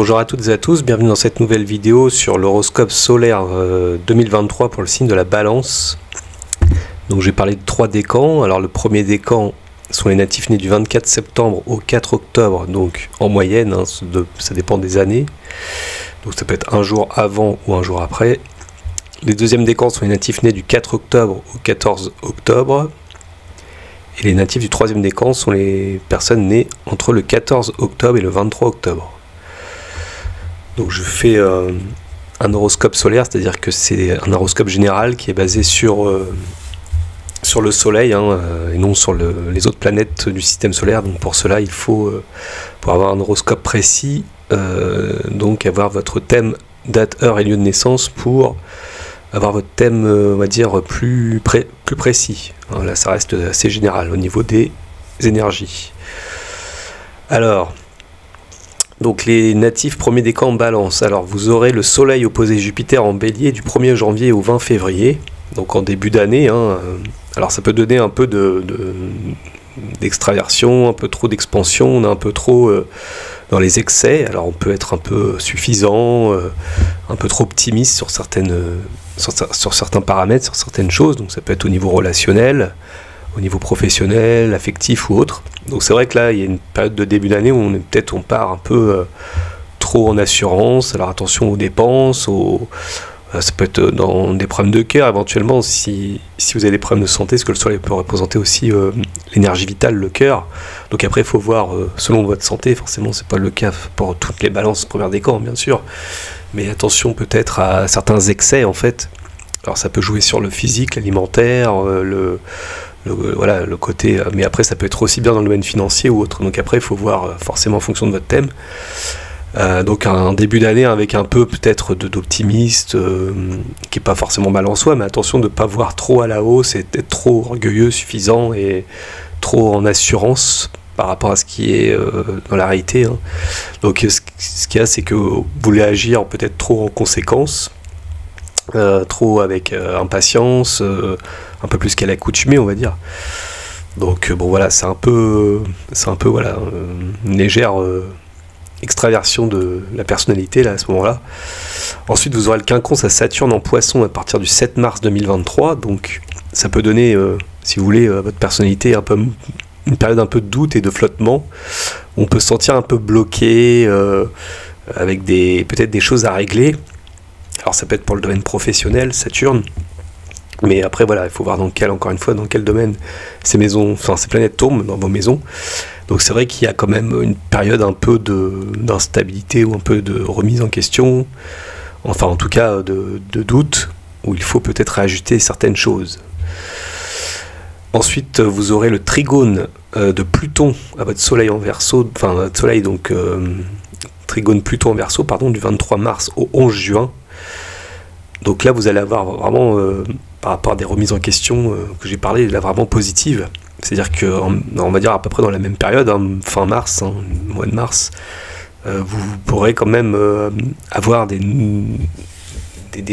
Bonjour à toutes et à tous, bienvenue dans cette nouvelle vidéo sur l'horoscope solaire 2023 euh, pour le signe de la balance. Donc j'ai parlé de trois décans. Alors le premier décan sont les natifs nés du 24 septembre au 4 octobre, donc en moyenne, hein, ça dépend des années. Donc ça peut être un jour avant ou un jour après. Les deuxièmes décans sont les natifs nés du 4 octobre au 14 octobre. Et les natifs du troisième décan sont les personnes nées entre le 14 octobre et le 23 octobre. Donc je fais euh, un horoscope solaire, c'est-à-dire que c'est un horoscope général qui est basé sur, euh, sur le Soleil hein, euh, et non sur les autres planètes du système solaire. Donc pour cela, il faut, pour avoir un horoscope précis, donc avoir votre thème, date, heure et lieu de naissance pour avoir votre thème, on va dire, plus, plus précis. Là, ça reste assez général au niveau des énergies. Alors, donc les natifs premier décan en balance. Alors vous aurez le soleil opposé Jupiter en bélier du 1er janvier au 20 février, donc en début d'année. Hein. Alors ça peut donner un peu de, d'extraversion, un peu trop d'expansion, on est un peu trop euh, dans les excès. Alors on peut être un peu suffisant, euh, un peu trop optimiste sur, sur certains paramètres, sur certaines choses. Donc ça peut être au niveau relationnel, au niveau professionnel, affectif ou autre. Donc c'est vrai que là, il y a une période de début d'année où on peut-être on part un peu euh, trop en assurance. Alors attention aux dépenses, euh, ça peut être dans des problèmes de cœur éventuellement si, vous avez des problèmes de santé, parce que le soleil peut représenter aussi euh, l'énergie vitale, le cœur. Donc après, il faut voir selon votre santé. Forcément, c'est pas le cas pour toutes les balances première décan, bien sûr. Mais attention peut-être à certains excès en fait. Alors ça peut jouer sur le physique, l'alimentaire, le voilà, le côté. Euh, mais après, ça peut être aussi bien dans le domaine financier ou autre. Donc après, il faut voir euh, forcément en fonction de votre thème. Euh, donc un début d'année avec un peu peut-être d'optimiste, qui est pas forcément mal en soi, mais attention de ne pas voir trop à la hausse et d'être trop orgueilleux, suffisant et trop en assurance par rapport à ce qui est dans la réalité. Hein. Donc ce, qu'il y a, c'est que vous voulez agir peut-être trop en conséquence, trop avec impatience un peu plus qu'à l'accoutumée, on va dire. Donc euh, bon voilà, c'est un peu, c'est un peu voilà, une légère euh, extraversion de la personnalité là à ce moment-là. Ensuite, vous aurez le quinconce à Saturne en Poisson à partir du 7 mars 2023. Donc ça peut donner, euh, si vous voulez, à votre personnalité un peu une période un peu de doute et de flottement. On peut se sentir un peu bloqué avec des peut-être des choses à régler. Alors ça peut être pour le domaine professionnel, Saturne, mais après, voilà, il faut voir dans quel, encore une fois, dans quel domaine ces maisons, enfin ces planètes tombent dans vos maisons. Donc c'est vrai qu'il y a quand même une période un peu d'instabilité ou un peu de remise en question, enfin en tout cas de, doute, où il faut peut-être ajuster certaines choses. Ensuite, vous aurez le trigone euh, de Pluton à votre Soleil en Verseau, enfin votre Soleil donc euh, trigone Pluton en Verseau, pardon, du 23 mars au 11 juin. Donc là, vous allez avoir vraiment euh, par rapport à des remises en question euh, que j'ai parlé, là vraiment positive. C'est-à-dire que, on va dire à peu près dans la même période, hein, fin mars, hein, mois de mars, euh, vous, pourrez quand même euh, avoir des,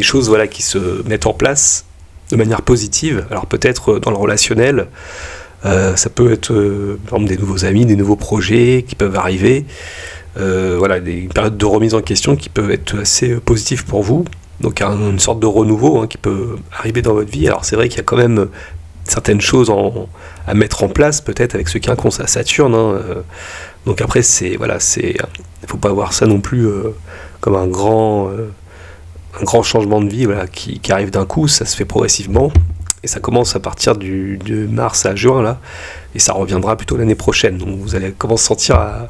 choses voilà, qui se mettent en place de manière positive. Alors peut-être dans le relationnel, ça peut être des nouveaux amis, des nouveaux projets qui peuvent arriver. voilà, des périodes de remise en question qui peuvent être assez positives pour vous. Donc une sorte de renouveau hein, qui peut arriver dans votre vie. Alors c'est vrai qu'il y a quand même certaines choses à mettre en place peut-être avec ce quinconce à Saturne. Hein, euh. donc après c'est voilà c'est il faut pas voir ça non plus euh, comme un grand euh, un grand changement de vie qui, arrive d'un coup. Ça se fait progressivement et ça commence à partir du, de mars à juin là et ça reviendra plutôt l'année prochaine. Donc vous allez commencer à sentir à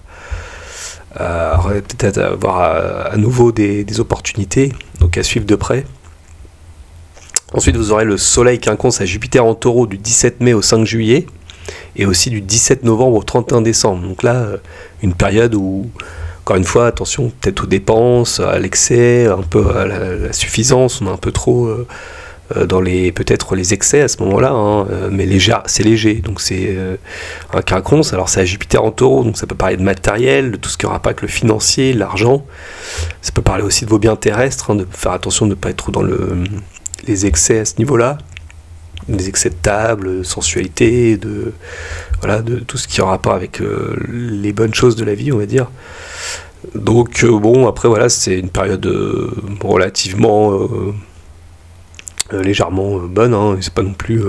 peut-être avoir à, nouveau des, opportunités, donc à suivre de près. Ensuite, vous aurez le Soleil quinconce à Jupiter en taureau du 17 mai au 5 juillet, et aussi du 17 novembre au 31 décembre. Donc là, euh, une période où, encore une fois, attention peut-être aux dépenses, à l'excès, un peu à la, suffisance, on a un peu trop... Euh, euh, dans les peut-être les excès à ce moment-là, hein, euh, mais léger, c'est léger, donc c'est euh, un quinconce. Alors c'est à Jupiter en taureau, donc ça peut parler de matériel, de tout ce qui aura pas que le financier, l'argent. Ça peut parler aussi de vos biens terrestres, hein, de faire attention de ne pas être trop dans le, les excès à ce niveau-là, des excès de table, de sensualité, de voilà, de tout ce qui aura pas avec les bonnes choses de la vie, on va dire. Donc bon, après voilà, c'est une période relativement légèrement bonne, hein, c'est pas non plus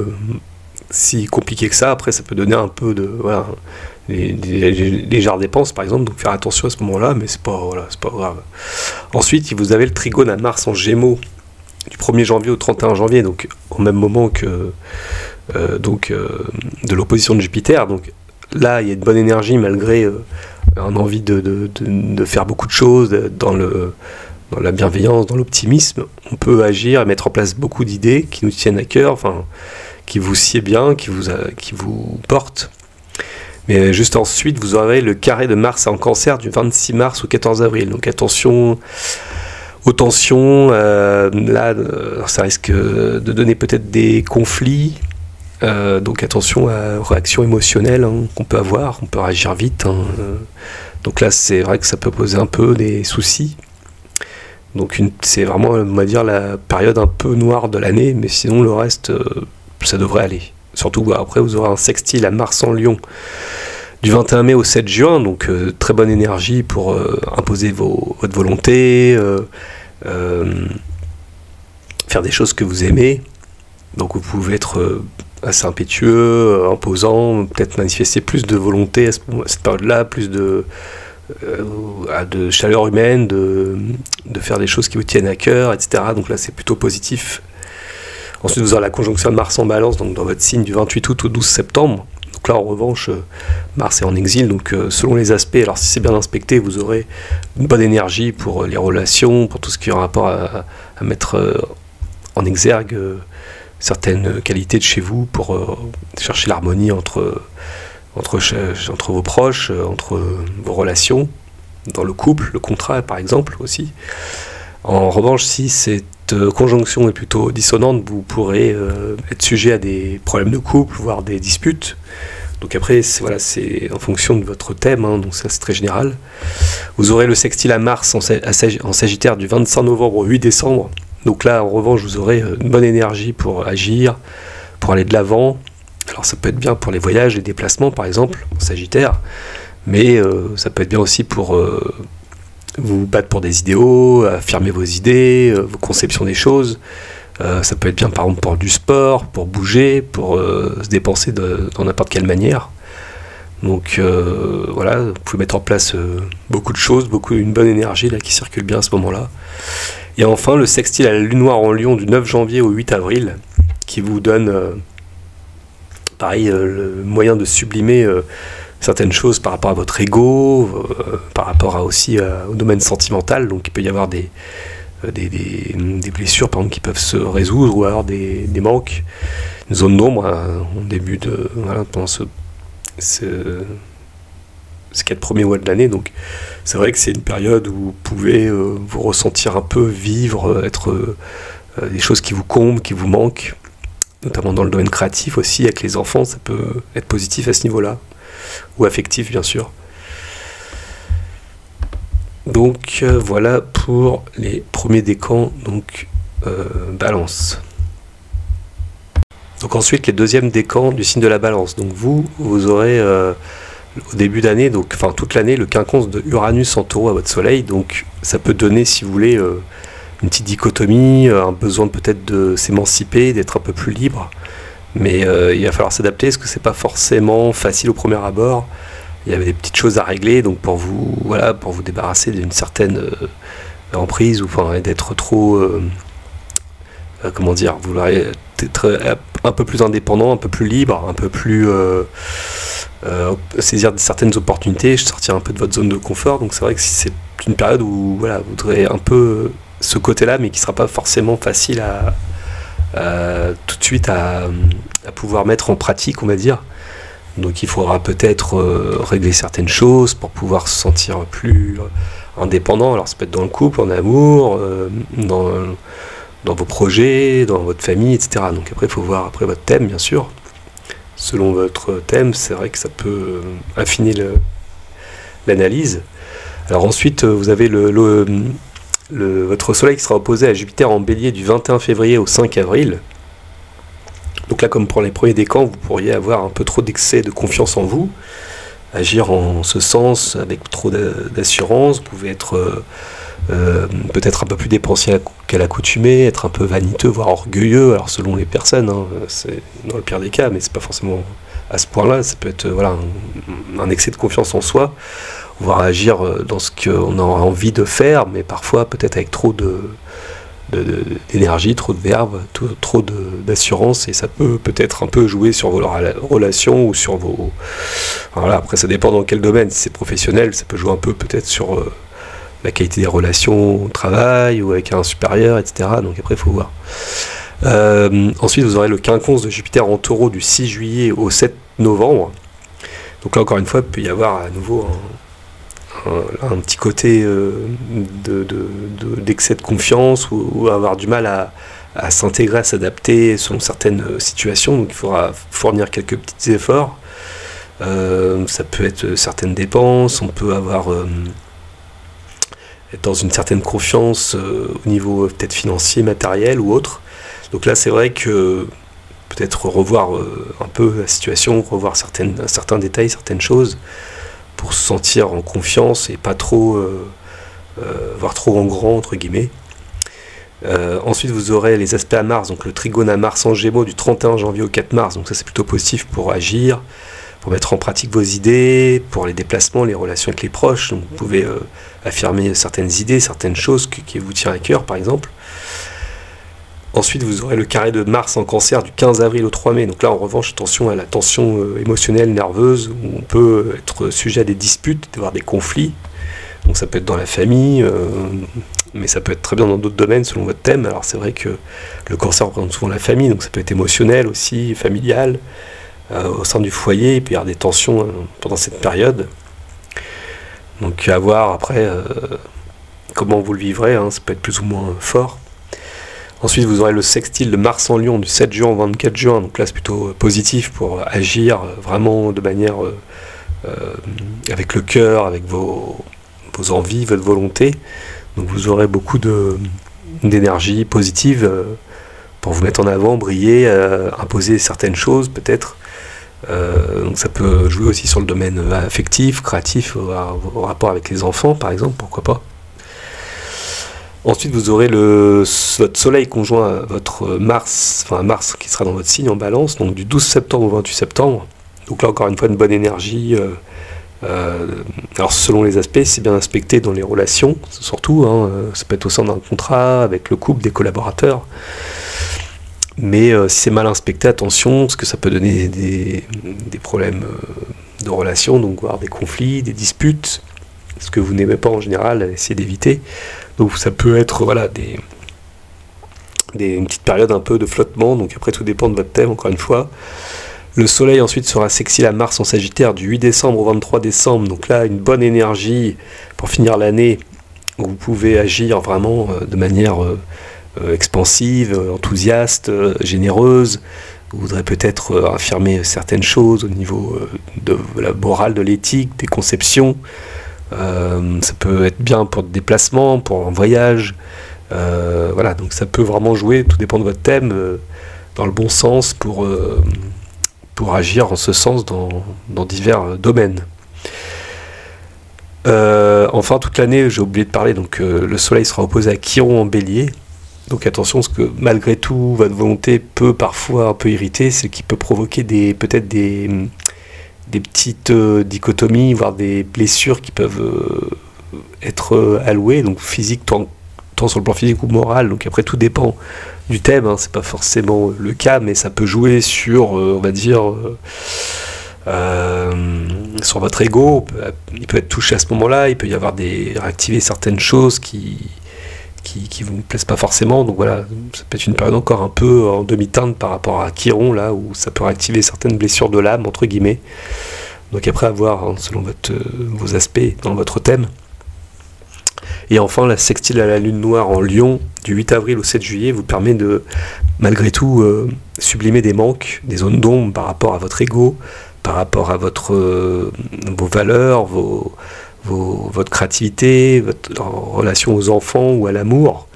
si compliqué que ça. Après, ça peut donner un peu de voilà, des, légères dépenses, par exemple. Donc faire attention à ce moment-là, mais c'est pas grave. Ensuite, vous avez le trigone à Mars en Gémeaux du 1er janvier au 31 janvier, donc au même moment que euh, donc euh, de l'opposition de Jupiter. Donc là, il y a une bonne énergie malgré euh, un envie de, de, de, faire beaucoup de choses dans le dans la bienveillance, dans l'optimisme. On peut agir et mettre en place beaucoup d'idées qui nous tiennent à cœur. Enfin qui vous sied bien, qui vous, qui vous porte. Mais juste ensuite, vous aurez le carré de Mars en cancer du 26 mars au 14 avril. Donc attention aux tensions. Euh, là, euh, ça risque de donner peut-être des conflits. Euh, donc attention aux réactions émotionnelles hein, qu'on peut avoir. On peut réagir vite. Hein. Donc là, c'est vrai que ça peut poser un peu des soucis. Donc c'est vraiment, on va dire, la période un peu noire de l'année. Mais sinon, le reste ça devrait aller. Surtout bah, après, vous aurez un sextile à Mars en Lyon du 21 mai au 7 juin, donc euh, très bonne énergie pour euh, imposer votre volonté, euh, faire des choses que vous aimez. Donc vous pouvez être assez impétueux, imposant, peut-être manifester plus de volonté à, cette période-là, plus de, de chaleur humaine, de, faire des choses qui vous tiennent à cœur, etc. Donc là c'est plutôt positif Ensuite, vous aurez la conjonction de Mars en balance, donc dans votre signe du 28 août au 12 septembre. Donc là, en revanche, euh, Mars est en exil, donc euh, selon les aspects, alors si c'est bien inspecté, vous aurez une bonne énergie pour euh, les relations, pour tout ce qui a rapport à, mettre en exergue certaines qualités de chez vous, pour chercher l'harmonie entre, entre, vos proches, entre vos relations, dans le couple, le contrat par exemple aussi. En revanche, si c'est euh, conjonction est plutôt dissonante, vous pourrez euh, être sujet à des problèmes de couple, voire des disputes. Donc après, c'est en fonction de votre thème, hein, donc ça c'est très général. Vous aurez le sextile à Mars en, en, Sagittaire du 25 novembre au 8 décembre. Donc là, en revanche, vous aurez euh, une bonne énergie pour agir, pour aller de l'avant. Alors ça peut être bien pour les voyages, les déplacements par exemple, en Sagittaire, mais ça peut être bien aussi pour vous battre pour des idéaux, affirmer vos idées, euh, vos conceptions des choses. Euh, ça peut être bien par exemple pour du sport, pour bouger, pour euh, se dépenser dans n'importe quelle manière. Donc voilà, vous pouvez mettre en place beaucoup de choses, beaucoup une bonne énergie qui circule bien à ce moment-là. Et enfin le sextile à la lune noire en Lyon du 9 janvier au 8 avril, qui vous donne pareil le moyen de sublimer certaines choses par rapport à votre ego, euh, par rapport à aussi euh, au domaine sentimental. Donc il peut y avoir des, euh, blessures qui peuvent se résoudre ou avoir des, manques, une zone d'ombre au début de pendant ce, ce, ces quatre premiers mois de l'année. Donc c'est vrai que c'est une période où vous pouvez vous ressentir un peu, vivre, être des choses qui vous comblent, qui vous manquent, notamment dans le domaine créatif aussi, avec les enfants, ça peut être positif à ce niveau-là ou affectif bien sûr. Donc euh, voilà pour les premiers décans, donc euh, balance. Donc ensuite les deuxièmes décans du signe de la balance. Donc vous, vous aurez euh, au début d'année, donc enfin toute l'année, le quinconce de Uranus en taureau à votre soleil. Donc ça peut donner, si vous voulez, une petite dichotomie, un besoin peut-être de s'émanciper, d'être un peu plus libre. Mais euh, il va falloir s'adapter parce que c'est pas forcément facile au premier abord. Il y avait des petites choses à régler, donc pour vous, voilà, pour vous débarrasser d'une certaine euh, emprise ou d'être trop, euh, comment dire, vous être un peu plus indépendant, un peu plus libre, un peu plus saisir certaines opportunités, sortir un peu de votre zone de confort. Donc c'est vrai que c'est une période où voilà, vous voudrez un peu ce côté-là, mais qui sera pas forcément facile à, euh, tout de suite à, pouvoir mettre en pratique, on va dire. Donc il faudra peut-être euh, régler certaines choses pour pouvoir se sentir plus euh, indépendant. Alors ça peut être dans le couple, en amour, dans, dans vos projets, dans votre famille, etc. Donc après il faut voir après votre thème, bien sûr. Selon votre thème, c'est vrai que ça peut affiner l'analyse. Alors ensuite, vous avez le, votre Soleil sera opposé à Jupiter en bélier du 21 février au 5 avril. Donc là, comme pour les premiers décans, vous pourriez avoir un peu trop d'excès de confiance en vous. agir en ce sens avec trop d'assurance, vous pouvez être euh, peut-être un peu plus dépensier qu'à l'accoutumée, être un peu vaniteux, voire orgueilleux, alors selon les personnes, hein, c'est dans le pire des cas, mais c'est pas forcément à ce point-là, ça peut être voilà, un, excès de confiance en soi, voire agir euh, dans ce qu'on a envie de faire, mais parfois peut-être avec trop de, d'énergie, trop de verve, trop, d'assurance, et ça peut peut-être un peu jouer sur vos relations ou sur vos... Voilà, après ça dépend dans quel domaine, si c'est professionnel, ça peut jouer un peu peut-être sur... Euh, la qualité des relations au travail ou avec un supérieur, etc. Donc après, il faut voir. Euh, ensuite, vous aurez le quinconce de Jupiter en taureau du 6 juillet au 7 novembre. Donc là, encore une fois, il peut y avoir à nouveau petit côté euh, d'excès de, confiance ou, avoir du mal à, s'intégrer, à s'adapter selon certaines situations. Donc il faudra fournir quelques petits efforts. Euh, ça peut être certaines dépenses, on peut avoir être dans une certaine confiance euh, au niveau euh, peut-être financier, matériel ou autre. Donc là, c'est vrai que peut-être revoir euh, un peu la situation, revoir certains détails, certaines choses, pour se sentir en confiance et pas trop, voir trop en grand, entre guillemets. ensuite, vous aurez les aspects à Mars, donc le trigone à Mars en Gémeaux du 31 janvier au 4 mars, donc ça c'est plutôt positif pour agir, pour mettre en pratique vos idées, pour les déplacements, les relations avec les proches. Donc vous pouvez euh, affirmer certaines idées, certaines choses qui, vous tiennent à cœur, par exemple. Ensuite, vous aurez le carré de Mars en cancer du 15 avril au 3 mai. Donc là, en revanche, attention à la tension euh, émotionnelle, nerveuse, où on peut être sujet à des disputes, avoir des conflits. Donc ça peut être dans la famille, euh, mais ça peut être très bien dans d'autres domaines selon votre thème. Alors c'est vrai que le cancer représente souvent la famille, donc ça peut être émotionnel aussi, familial. Euh, au sein du foyer, il peut y avoir des tensions pendant cette période. Donc à voir après comment vous le vivrez, hein, ça peut être plus ou moins fort. Ensuite, vous aurez le sextile de Mars en Lion du 7 juin au 24 juin. Donc là, c'est plutôt positif pour agir vraiment de manière avec le cœur, avec vos, envies, votre volonté. Donc vous aurez beaucoup d'énergie positive pour vous mettre en avant, briller, imposer certaines choses peut-être. Euh, donc ça peut jouer aussi sur le domaine affectif, créatif, au, rapport avec les enfants par exemple, pourquoi pas. Ensuite, vous aurez votre Soleil conjoint votre Mars, enfin Mars qui sera dans votre signe en balance, donc du 12 septembre au 28 septembre. Donc là, encore une fois, une bonne énergie. Euh, euh, alors, selon les aspects, c'est bien inspecté dans les relations, surtout. Hein, ça peut être au sein d'un contrat, avec le couple, des collaborateurs. Mais euh, si c'est mal inspecté, attention, parce que ça peut donner des, problèmes euh, de relations, donc voire des conflits, des disputes, ce que vous n'aimez pas en général, essayez d'éviter. Donc ça peut être voilà, des, une petite période un peu de flottement, donc après tout dépend de votre thème, encore une fois. Le soleil ensuite sera sexy à Mars en Sagittaire du 8 décembre au 23 décembre, donc là une bonne énergie pour finir l'année, vous pouvez agir vraiment euh, de manière euh, expansive, euh, enthousiaste, euh, généreuse, vous voudrez peut-être affirmer certaines choses au niveau de la morale, de l'éthique, des conceptions. Ça peut être bien pour des déplacements, pour un voyage. voilà, donc ça peut vraiment jouer, tout dépend de votre thème, dans le bon sens pour, pour agir en ce sens dans, divers domaines. enfin, toute l'année, j'ai oublié de parler, donc le soleil sera opposé à Chiron en bélier. Donc attention, ce que malgré tout, votre volonté peut parfois un peu irriter, c'est qu'il peut provoquer des peut-être des, des petites euh, dichotomies, voire des blessures qui peuvent euh, être euh, allouées, donc physique, tant, sur le plan physique ou moral. Donc après, tout dépend du thème, hein, c'est pas forcément le cas, mais ça peut jouer sur, on va dire, sur votre ego. Il peut être touché à ce moment-là, il peut y avoir des réactiver certaines choses qui qui ne vous plaisent pas forcément. Donc voilà, ça peut être une période encore un peu en demi-teinte par rapport à Chiron, là, où ça peut réactiver certaines blessures de l'âme, entre guillemets. Donc après avoir, hein, selon votre, euh, vos aspects dans votre thème. Et enfin, la sextile à la lune noire en Lion, du 8 avril au 7 juillet, vous permet de, malgré tout, euh, sublimer des manques, des zones d'ombre par rapport à votre ego, par rapport à votre, euh, vos valeurs, vos, votre créativité, votre relation aux enfants ou à l'amour.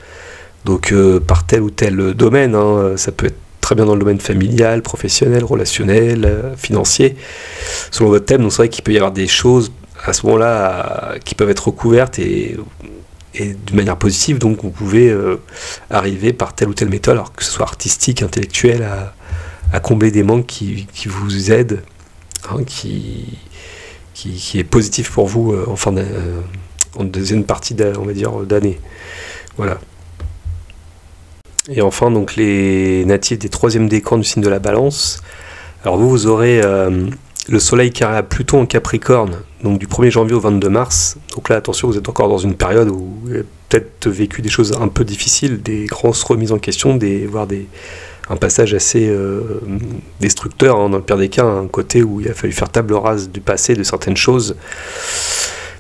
Donc euh, par tel ou tel domaine, hein, ça peut être très bien dans le domaine familial, professionnel, relationnel, euh, financier, selon votre thème. Donc c'est vrai qu'il peut y avoir des choses à ce moment-là qui peuvent être recouvertes et, et de manière positive. Donc vous pouvez euh, arriver par telle ou telle méthode, alors que ce soit artistique, intellectuelle, à, combler des manques qui, vous aident, hein, qui, qui, est positif pour vous en fin de, en deuxième partie, va dire, d'année. Voilà. Et enfin, donc les natifs des troisième décan du signe de la balance. Alors vous, vous aurez euh, le soleil carré à Pluton en Capricorne, donc du 1er janvier au 22 mars. Donc là, attention, vous êtes encore dans une période où vous avez peut-être vécu des choses un peu difficiles, des grosses remises en question, des, voire des, un passage assez euh, destructeur, hein, dans le pire des cas, un côté où il a fallu faire table rase du passé, de certaines choses.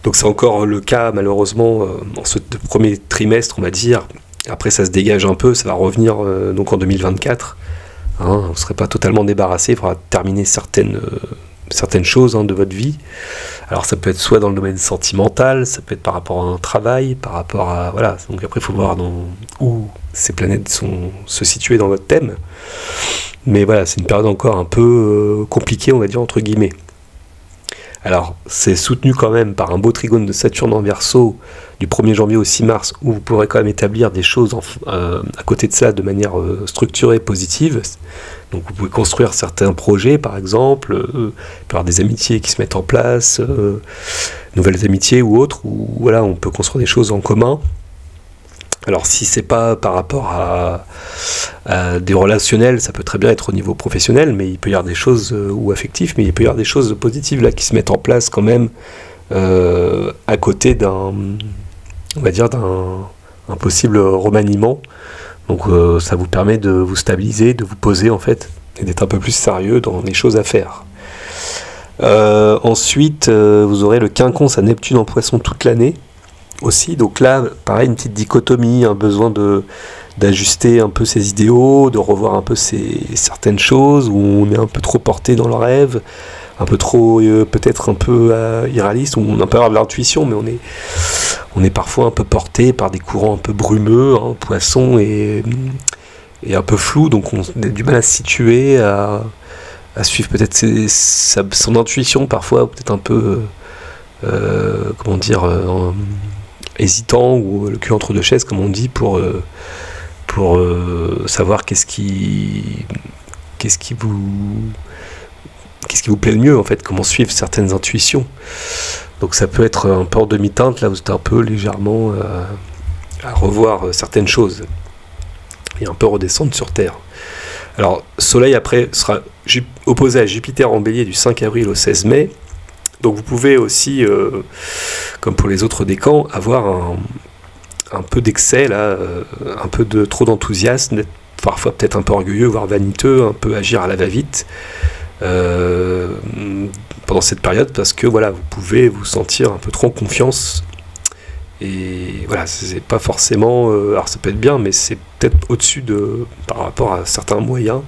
Donc c'est encore le cas malheureusement euh, en ce premier trimestre, on va dire, après, ça se dégage un peu, ça va revenir euh, donc en 2024. Hein, vous ne serez pas totalement débarrassé, il faudra terminer certaines, certaines choses hein, de votre vie. Alors, ça peut être soit dans le domaine sentimental, ça peut être par rapport à un travail, par rapport à. Voilà, donc après, il faut voir dans, où ces planètes sont se situer dans votre thème. Mais voilà, c'est une période encore un peu euh, compliquée, on va dire, entre guillemets. Alors, c'est soutenu quand même par un beau trigone de Saturne en verso du 1er janvier au 6 mars, où vous pourrez quand même établir des choses euh, à côté de ça de manière euh, structurée, positive. Donc, vous pouvez construire certains projets, par exemple, euh, avoir des amitiés qui se mettent en place, nouvelles amitiés ou autres, où voilà, on peut construire des choses en commun. Alors si c'est pas par rapport à, des relationnels, ça peut très bien être au niveau professionnel, mais il peut y avoir des choses euh, ou affectives, mais il peut y avoir des choses positives là qui se mettent en place quand même euh, à côté d'un, possible remaniement. Donc euh, ça vous permet de vous stabiliser, de vous poser en fait, et d'être un peu plus sérieux dans les choses à faire. ensuite, vous aurez le quinconce à Neptune en poisson toute l'année aussi. Donc là, pareil, une petite dichotomie, un besoin de d'ajuster un peu ses idéaux, de revoir un peu certaines choses où on est un peu trop porté dans le rêve, un peu trop euh, peut-être un peu euh, irréaliste, où on a peur de l'intuition, mais on est on est parfois un peu porté par des courants un peu brumeux, hein, poisson et, et un peu flou, donc on a du mal à se situer, à, suivre peut-être son intuition parfois, peut-être un peu euh, comment dire hésitant ou le cul entre deux chaises, comme on dit, pour, euh, euh, savoir qu'est-ce qui, qu'est-ce qui vous qu'est-ce qui vous plaît le mieux en fait, comment suivre certaines intuitions. Donc ça peut être un peu en demi-teinte, là vous êtes un peu légèrement euh, à revoir certaines choses et un peu redescendre sur Terre. Alors Soleil après sera opposé à Jupiter en bélier du 5 avril au 16 mai. Donc vous pouvez aussi, euh, comme pour les autres décans, avoir un, peu d'excès, là, euh, un peu de trop d'enthousiasme, parfois peut-être un peu orgueilleux, voire vaniteux, un peu agir à la va-vite. Euh, pendant cette période parce que voilà vous pouvez vous sentir un peu trop en confiance et voilà c'est pas forcément alors ça peut être bien mais c'est peut-être au-dessus de par rapport à certains moyens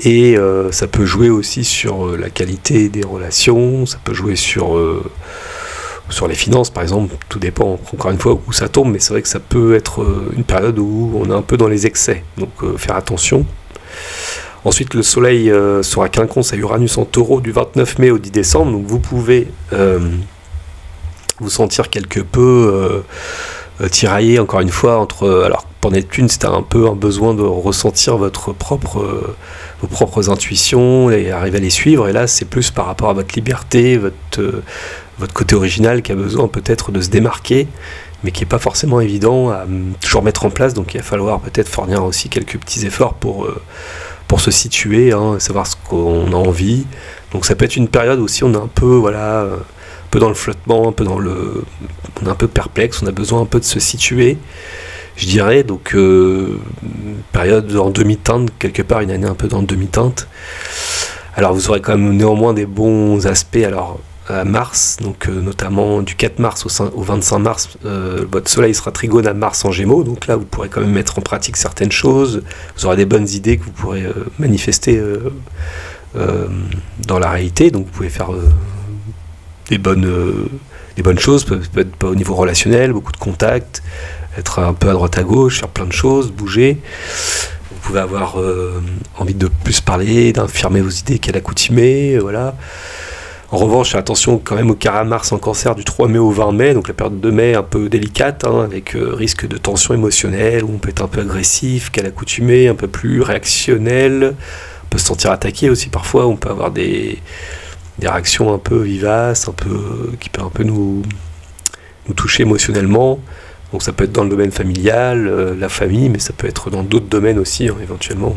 et euh, ça peut jouer aussi sur euh, la qualité des relations, ça peut jouer sur, euh, sur les finances par exemple, tout dépend encore une fois où ça tombe, mais c'est vrai que ça peut être une période où on est un peu dans les excès, donc faire attention. Ensuite, le Soleil sera quinconce à Uranus en taureau du 29 mai au 10 décembre, donc vous pouvez vous sentir quelque peu tiraillé encore une fois entre... Alors pour Neptune, c'était un peu un besoin de ressentir votre propre vos propres intuitions et arriver à les suivre. Et là, c'est plus par rapport à votre liberté, votre, euh, votre côté original qui a besoin peut-être de se démarquer, mais qui n'est pas forcément évident à toujours mettre en place. Donc il va falloir peut-être fournir aussi quelques petits efforts pour, euh, pour se situer, hein, savoir ce qu'on a envie. Donc ça peut être une période aussi, on est un peu, voilà, dans le flottement, un peu dans le, on est un peu perplexe, on a besoin un peu de se situer je dirais. Donc, euh, période en demi-teinte, quelque part, une année un peu dans demi-teinte. Alors, vous aurez quand même néanmoins des bons aspects. Alors, à Mars, donc euh, notamment du 4 mars au, 25 mars, euh, votre Soleil sera trigone à Mars en Gémeaux. Donc là, vous pourrez quand même mettre en pratique certaines choses. Vous aurez des bonnes idées que vous pourrez manifester dans la réalité. Donc, vous pouvez faire des bonnes des bonnes choses, peut-être pas au niveau relationnel, beaucoup de contacts, être un peu à droite à gauche, faire plein de choses, bouger. Vous pouvez avoir envie de plus parler, d'infirmer vos idées qu'à l'accoutumée, voilà. En revanche, attention quand même au carré Mars en cancer du 3 mai au 20 mai, donc la période de mai un peu délicate, hein, avec euh, risque de tension émotionnelle, où on peut être un peu agressif qu'à l'accoutumée, un peu plus réactionnel, on peut se sentir attaqué aussi parfois, on peut avoir des, réactions un peu vivaces, un peu, qui peuvent un peu nous, nous toucher émotionnellement. Donc ça peut être dans le domaine familial, euh, la famille, mais ça peut être dans d'autres domaines aussi, hein, éventuellement.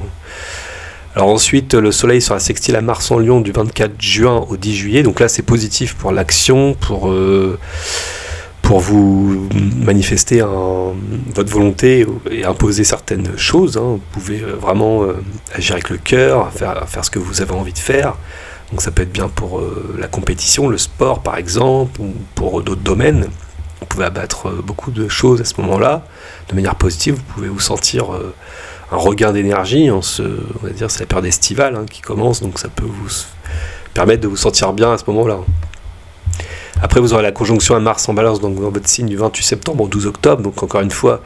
Alors ensuite, le Soleil sera sextile à Mars en Lion du 24 juin au 10 juillet. Donc là, c'est positif pour l'action, pour, euh, pour vous manifester votre volonté et imposer certaines choses. Hein. Vous pouvez euh, vraiment agir avec le cœur, faire, faire ce que vous avez envie de faire. Donc ça peut être bien pour la compétition, le sport par exemple, ou pour d'autres domaines. Vous pouvez abattre beaucoup de choses à ce moment-là. De manière positive, vous pouvez vous sentir un regain d'énergie. On, on va dire c'est la période estivale hein, qui commence, donc ça peut vous permettre de vous sentir bien à ce moment-là. Après, vous aurez la conjonction à Mars en balance dans votre signe du 28 septembre au 12 octobre. Donc encore une fois,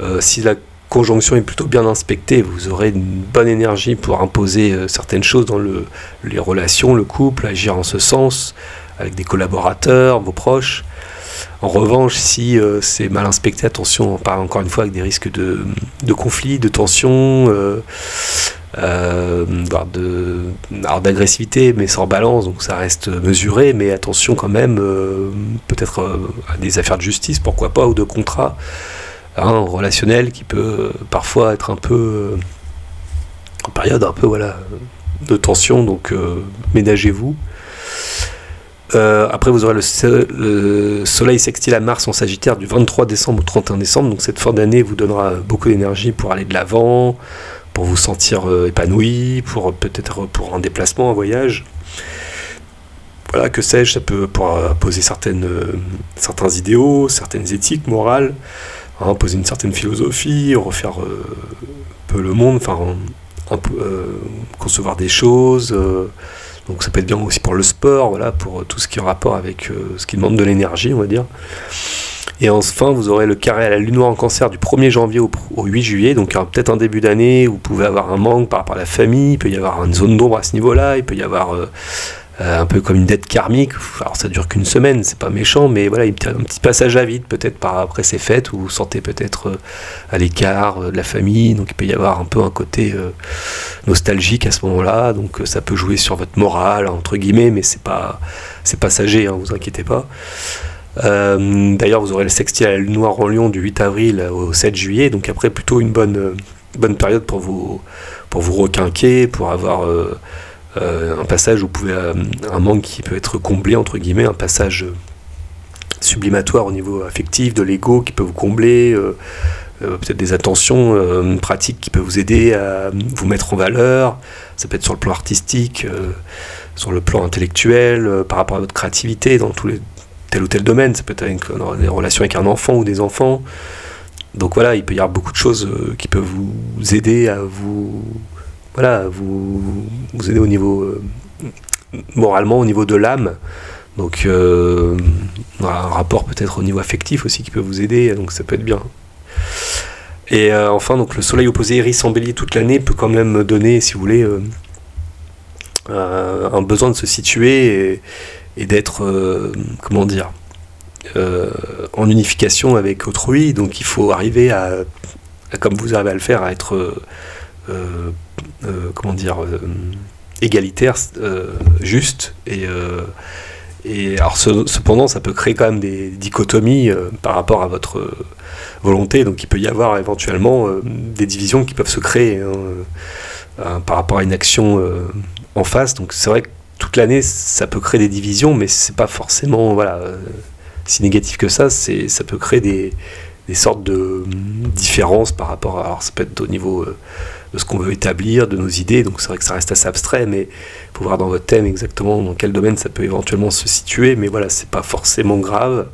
euh, si la conjonction est plutôt bien inspectée, vous aurez une bonne énergie pour imposer euh, certaines choses dans le, les relations, le couple, agir en ce sens, avec des collaborateurs, vos proches. En revanche, si euh, c'est mal inspecté, attention, on parle encore une fois avec des risques de, de conflits, de tensions, euh, euh, d'agressivité, mais sans balance, donc ça reste mesuré, mais attention quand même, peut-être à des affaires de justice, pourquoi pas, ou de contrat hein, relationnel qui peut parfois être un peu en période un peu voilà de tension, donc ménagez-vous. Euh, après, vous aurez le, Soleil sextile à Mars en Sagittaire du 23 décembre au 31 décembre. Donc cette fin d'année vous donnera beaucoup d'énergie pour aller de l'avant, pour vous sentir euh, épanoui, pour peut-être pour un déplacement, un voyage. Voilà, que sais-je, ça peut poser certaines, euh, certains idéaux, certaines éthiques, morales, hein, poser une certaine philosophie, refaire un peu le monde, enfin, concevoir des choses donc ça peut être bien aussi pour le sport, voilà, pour tout ce qui est en rapport avec euh, ce qui demande de l'énergie, on va dire. Et enfin, vous aurez le carré à la lune noire en cancer du 1er janvier au, 8 juillet, donc peut-être un début d'année où vous pouvez avoir un manque par rapport à la famille, il peut y avoir une zone d'ombre à ce niveau-là, il peut y avoir euh, euh, un peu comme une dette karmique. Alors ça dure qu'une semaine, c'est pas méchant, mais voilà, un petit passage à vide peut-être par après ces fêtes où vous sentez peut-être euh, à l'écart euh, de la famille, donc il peut y avoir un peu un côté nostalgique à ce moment-là, donc ça peut jouer sur votre morale entre guillemets, mais c'est pas c'est passager, hein, vous inquiétez pas. D'ailleurs, vous aurez le sextile à la lune noire en Lyon du 8 avril au 7 juillet, donc après plutôt une bonne bonne période pour vous pour vous requinquer, pour avoir euh, un passage où vous pouvez, euh, un manque qui peut être comblé, entre guillemets, un passage sublimatoire au niveau affectif, de l'ego qui peut vous combler, euh, peut-être des attentions pratiques qui peuvent vous aider à vous mettre en valeur, ça peut être sur le plan artistique, sur le plan intellectuel, par rapport à votre créativité dans tous les, tel ou tel domaine, ça peut être des relations avec un enfant ou des enfants. Donc voilà, il peut y avoir beaucoup de choses qui peuvent vous aider à vous voilà, vous, vous aidez au niveau euh, moralement, au niveau de l'âme. Donc euh, un rapport peut-être au niveau affectif aussi qui peut vous aider, donc ça peut être bien. Et euh, enfin, donc le soleil opposé Iris en bélier toute l'année peut quand même donner, si vous voulez, un besoin de se situer et, d'être, comment dire, en unification avec autrui. Donc il faut arriver à, comme vous arrivez à le faire, à être comment dire, euh, égalitaire, euh, juste et et alors cependant, ça peut créer quand même des dichotomies par rapport à votre volonté. Donc il peut y avoir éventuellement des divisions qui peuvent se créer hein, par rapport à une action en face. Donc c'est vrai que toute l'année, ça peut créer des divisions, mais c'est pas forcément voilà si négatif que ça. C'est ça peut créer des, des sortes de différences par rapport à. Alors ça peut être au niveau de ce qu'on veut établir, de nos idées. Donc c'est vrai que ça reste assez abstrait, mais il faut voir dans votre thème exactement dans quel domaine ça peut éventuellement se situer. Mais voilà, c'est pas forcément grave.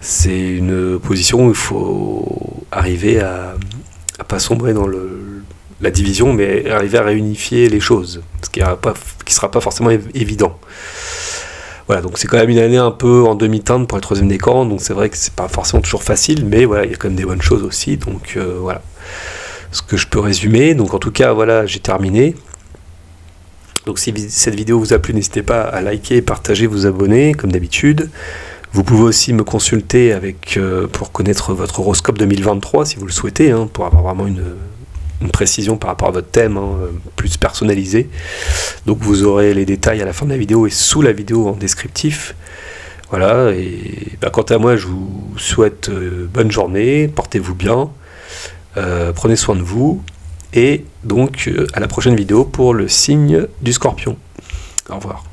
C'est une position où il faut arriver à, à pas sombrer dans le, la division, mais arriver à réunifier les choses, ce qui ne sera pas forcément évident. Voilà, donc c'est quand même une année un peu en demi-teinte pour le troisième décan, donc c'est vrai que c'est pas forcément toujours facile, mais voilà, il y a quand même des bonnes choses aussi, donc euh, voilà. ce que je peux résumer. Donc en tout cas, voilà, j'ai terminé. Donc si cette vidéo vous a plu, n'hésitez pas à liker, partager, vous abonner, comme d'habitude. Vous pouvez aussi me consulter euh, pour connaître votre horoscope 2023, si vous le souhaitez, hein, pour avoir vraiment une, précision par rapport à votre thème, hein, plus personnalisé. Donc vous aurez les détails à la fin de la vidéo et sous la vidéo en descriptif. Voilà, et bah, quant à moi, je vous souhaite euh, bonne journée, portez-vous bien, euh, prenez soin de vous, et donc à la prochaine vidéo pour le signe du scorpion. Au revoir.